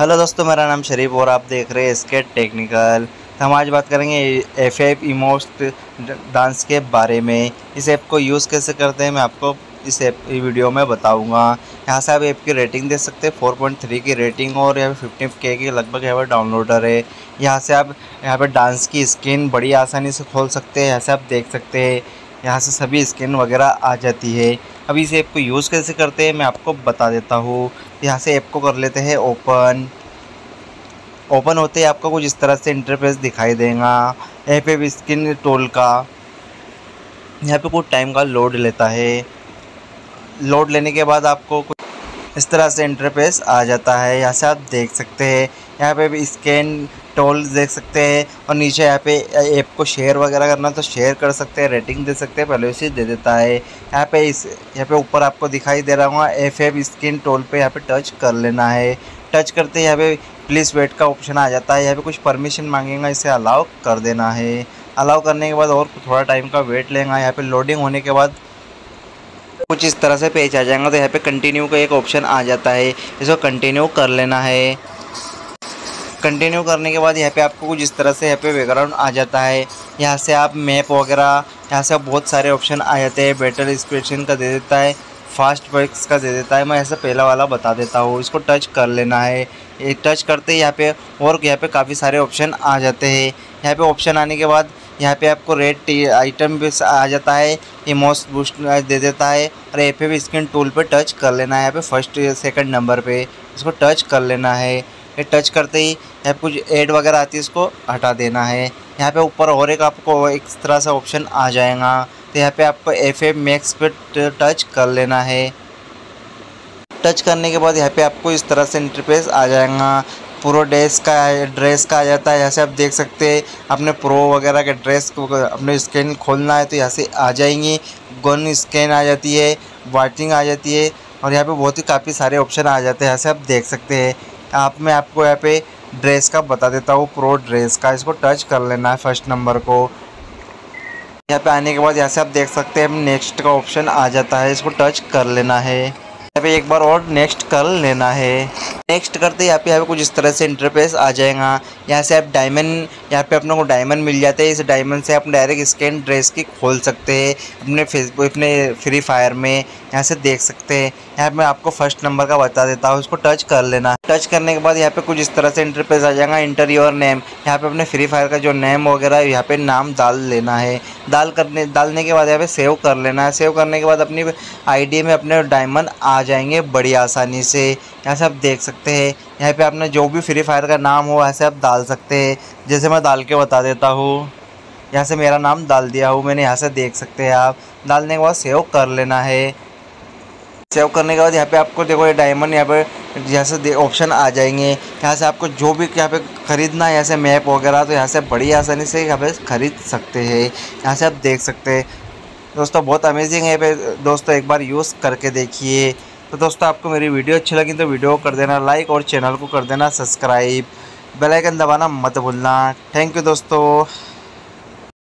Hello दोस्तों, मेरा नाम शरीफ और आप देख रहे हैं स्केट टेक्निकल तो हम आज बात करेंगे एफ़ एफ़ इमोस्ट डांस के बारे में। इस ऐप को यूज़ कैसे करते हैं, मैं आपको इस ऐप वीडियो में बताऊँगा। यहाँ से आप ऐप की रेटिंग दे सकते हैं 4.3 की रेटिंग और यहाँ पे फिफ्टी के की लगभग यहाँ पर डाउनलोडर है। यहाँ से आप, यहाँ पर डांस की स्क्रीन बड़ी आसानी से खोल सकते हैं, यहाँ से आप देख सकते हैं। यहाँ से सभी स्कैन वगैरह आ जाती है। अब इस ऐप को यूज़ कैसे करते हैं, मैं आपको बता देता हूँ। यहाँ से ऐप को कर लेते हैं ओपन ओपन होते ही आपको कुछ इस तरह से इंटरफेस दिखाई देगा। ऐप एप स्किन टोल का, यहाँ पे कुछ टाइम का लोड लेता है। लोड लेने के बाद आपको कुछ इस तरह से इंटरफेस आ जाता है। यहाँ से आप देख सकते हैं। यहाँ पे भी स्कैन टोल देख सकते हैं और नीचे यहाँ पे ऐप को शेयर वगैरह करना तो शेयर कर सकते हैं रेटिंग दे सकते हैं, पहले उसे दे देता है। यहाँ पे इस, यहाँ पे ऊपर आपको दिखाई दे रहा होगा एफ़ एफ़ स्क्रीन टोल पे यहाँ पे टच कर लेना है। टच करते यहाँ पे प्लीज़ वेट का ऑप्शन आ जाता है। यहाँ पे कुछ परमिशन मांगेगा, इसे अलाउ कर देना है। अलाउ करने के बाद और थोड़ा टाइम का वेट लेंगे। यहाँ पे लोडिंग होने के बाद कुछ इस तरह से पेज आ जाएगा। तो यहाँ पे कंटिन्यू का एक ऑप्शन आ जाता है। इसको कंटिन्यू कर लेना है। कंटिन्यू करने के बाद यहाँ पे आपको कुछ इस तरह से यहाँ पे बैकग्राउंड आ जाता है। यहाँ से आप मैप वगैरह, यहाँ से बहुत सारे ऑप्शन आ जाते हैं। बेटर एक्सप्रेशन का दे देता है। फास्ट वर्क्स का दे देता है। मैं ऐसा पहला वाला बता देता हूँ। इसको टच कर लेना है। टच करते यहाँ पे और यहाँ पे काफ़ी सारे ऑप्शन आ जाते हैं। यहाँ पे ऑप्शन आने के बाद यहाँ पे आपको रेड आइटम भी आ जाता है, इमोस बूस्ट दे देता है और पे भी स्क्रीन टूल पे टच कर लेना है, यहाँ पे फ़र्स्ट सेकंड नंबर पे इसको टच कर लेना है। ये टच करते ही यहाँ कुछ एड वगैरह आती है, इसको हटा देना है। यहाँ पे ऊपर और एक आपको एक तरह से ऑप्शन आ जाएगा तो यहाँ पे आपको एफ़ एम मैक्स पे टच कर लेना है। टच करने के बाद यहाँ पे आपको इस तरह से इंटरफेस आ जाएगा प्रो ड्रेस का ड्रेस का आ जाता है। यहाँ से आप देख सकते हैं, अपने प्रो वगैरह के ड्रेस को अपने स्कैन खोलना है तो यहाँ से आ जाएँगी। गन स्कैन आ जाती है वाइटिंग आ जाती है, और यहाँ पे बहुत ही काफ़ी सारे ऑप्शन आ जाते हैं। यहाँ से आप देख सकते हैं। आप, मैं आपको यहाँ पे ड्रेस का बता देता हूँ प्रो ड्रेस का। इसको टच कर लेना है फ़र्स्ट नंबर को। यहाँ पे आने के बाद यहाँ से आप देख सकते हैं नेक्स्ट का ऑप्शन आ जाता है। इसको टच कर लेना है। यहाँ पे एक बार और नेक्स्ट कर लेना है। नेक्स्ट करते यहाँ पे यहाँ पे कुछ इस तरह से इंटरफेस आ जाएगा यहाँ। से आप डायमंड यहाँ पे अपने को डायमंड मिल जाते हैं। इस डायमंड से आप डायरेक्ट स्कैन ड्रेस की खोल सकते हैं, अपने फेसबुक अपने फ्री फायर में यहाँ से देख सकते हैं। यहाँ मैं आपको फ़र्स्ट नंबर का बता देता हूँ, उसको टच कर लेना। टच करने के बाद यहाँ पे कुछ इस तरह से इंटरफेस आ जाएगा इंटर योर नेम यहाँ पे अपने फ्री फायर का जो नेम वगैरह, यहाँ पे नाम डाल लेना है। डाल करने, डालने के बाद यहाँ पे सेव कर लेना है। सेव करने के बाद अपनी आईडी में अपने डायमंड आ जाएँगे बड़ी आसानी से। यहाँ से आप देख सकते हैं। यहाँ पे आपने जो भी फ्री फायर का नाम हो ऐसे आप डाल सकते हैं। जैसे मैं डाल के बता देता हूँ। यहाँ से मेरा नाम डाल दिया हूँ। मैंने यहाँ से देख सकते हैं आप। डालने के बाद सेव कर लेना है। सेव करने के बाद यहाँ पे आपको देखो ये डायमंड यहाँ पे यहाँ से ऑप्शन आ जाएँगे। यहाँ से आपको जो भी यहाँ पे ख़रीदना है, यहाँ से मैप वगैरह तो यहाँ से बड़ी आसानी से यहाँ पे ख़रीद सकते हैं। यहाँ से आप देख सकते हैं। दोस्तों, बहुत अमेजिंग है दोस्तों, एक बार यूज़ करके देखिए। तो दोस्तों, आपको मेरी वीडियो अच्छी लगी तो वीडियो कर देना लाइक और चैनल को कर देना सब्सक्राइब। बेलाइकन दबाना मत भूलना। थैंक यू दोस्तों।